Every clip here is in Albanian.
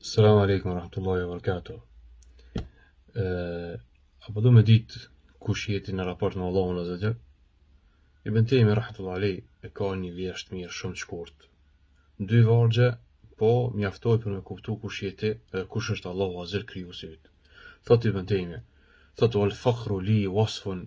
Selamu alejkum ve rahmatullahi wa barakatuh. A po do me ditë kush je ti në raport me Allahun azze ve xhel? Ibn Tejmije, rahmetullahi alejh, e ka një vjershë të mirë shumë të shkurt. Dy vargje, po mjaftojnë për me kuptu kush je ti, e kush është Allahu azze ve xhel, Krijuesi yt. Thot Ibn Tejmije, thot wal-fakru li wasfun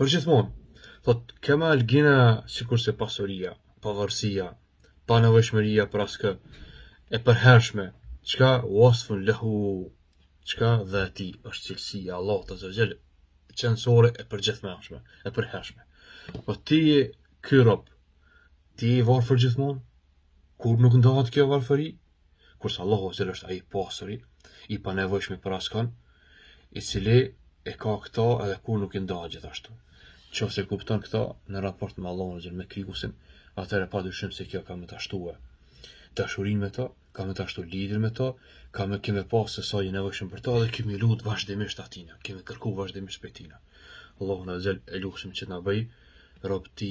Për gjithmonë, thot kema al-gina, sikurse pasuria, pavarësia, panevojshmëria për askënd, e përhershme, çka wasfun lehu, çka dhati, është cilësi e Allahut azze ve xhel, qenësore e përgjithmonshme, e përhershme. Po ti je ky rob, ti je i varfër gjithmonë, kurrë nuk ndahet kjo varfëri, Kurse Allahu Azza është ai i pasuri, i panevojshëm për askënd, i cili e ka këtë edhe kurrë nuk i ndahet gjithashtu. Qoftë se kupton këta në raport me Allahun dhe me Krijuesin, atëherë pa dyshim se kjo ka me të shtu dashurinë me ta, ka me të shtu lidhjen me ta, ke me pa se sa i nevojshëm je për ta dhe ke me lut vazhdimisht atina, ke me kërku vazhdimisht prej tina. Allahun azze ve xhel e lusim që të na bëj rob të